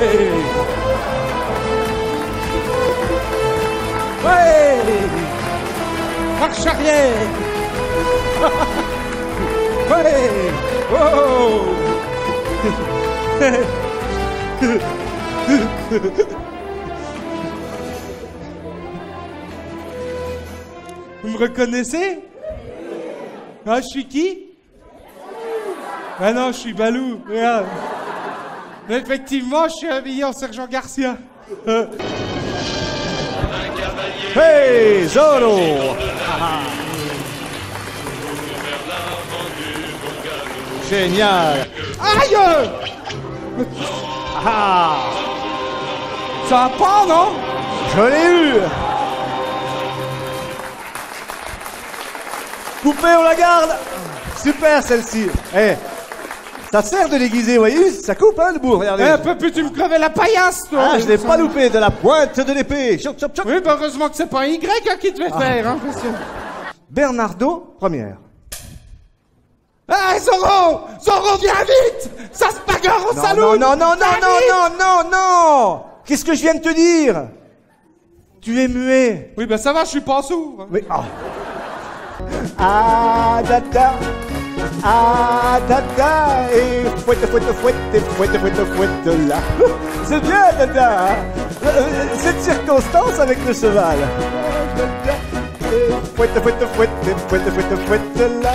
Ouais. Marche arrière. Ouais. Oh Vous me reconnaissez? Ah, je suis qui? Ah non, je suis Balou, regarde. Effectivement, je suis habillé en sergent Garcia. Hey, Zolo Génial. Aïe. Ah. Ça va pas, non? Je l'ai eu. Coupé, on la garde. Super celle-ci. Eh Ça sert de l'aiguiser, vous voyez Ça coupe, hein, le bourg, regardez. Eh, Un peu plus, tu me crevais la paillasse, toi. Ah, je l'ai pas loupé, de la pointe de l'épée. Choc, choc Oui, bah heureusement que c'est pas un Y hein, qui devait faire, hein, parce que... Bernardo, première. Ah, Zoro Zoro, viens vite! Ça se bagarre au Non, salon! non, non, non, non, non, non, non, non! Qu'est-ce que je viens de te dire? Tu es muet. Oui, ben ça va, je suis pas sourd. Oui, ah. Ah, dada. Ah, dada. Et fouette, fouette, fouette, et fouette, fouette, fouette, là. C'est bien, dada. hein. Euh, Cette circonstance avec le cheval. Ah, Fouette, fouette, fouette, et fouette, fouette, fouette, là.